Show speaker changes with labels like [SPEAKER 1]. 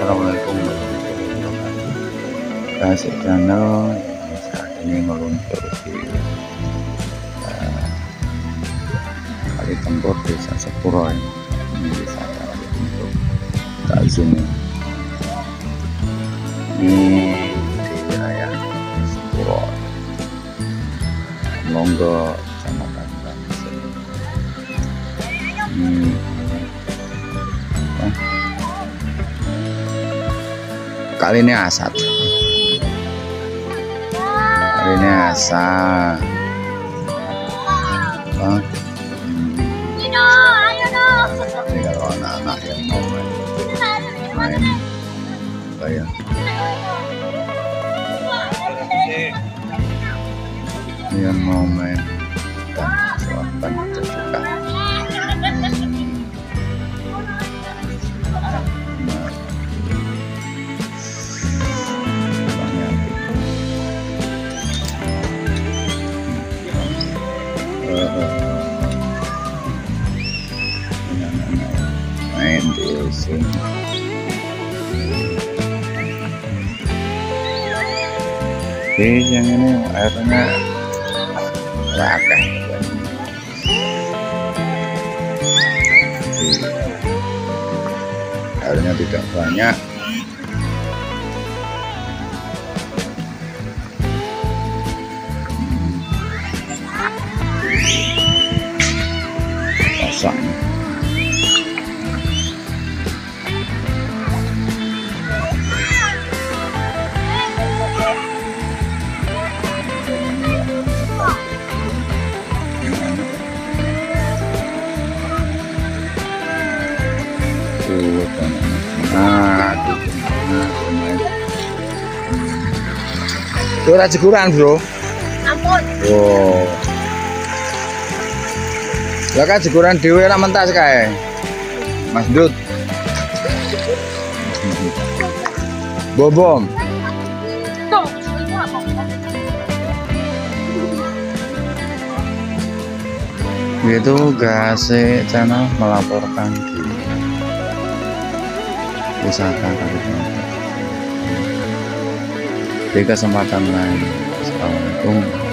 [SPEAKER 1] Assalamualaikum warahmatullahi wabarakatuh Kasih channel saat ini meluncur di uh, Kali Tempur Desa Sepuro. Ini zoom ya. Ini di wilayah Sepuro Monggo Kecamatan Bangsa Hmm. Kali ini asat kali ini asat Bang.
[SPEAKER 2] Ini
[SPEAKER 1] kalau anak-anak yang mau main. Main. Apa ya? Ini yang mau main. Dan Oke, yang ini airnya rakah. Airnya tidak banyak. Nah. Tuh, ada jeguran, bro.
[SPEAKER 2] Ampun.
[SPEAKER 1] Oh. Lah kan jeguran dhewe ra mentas kae. Mas Dut. Bobom. Itu Gase channel melaporkan di wisata Kalimantan. Di kesempatan lain. Assalamualaikum